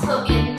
侧面。